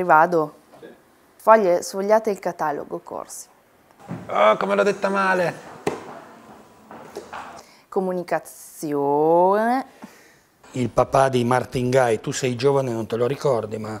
Rivado. Foglie, sfogliate il catalogo, corsi. Oh, come l'ho detta male. Comunicazione. Il papà di Martin Guy, tu sei giovane non te lo ricordi, ma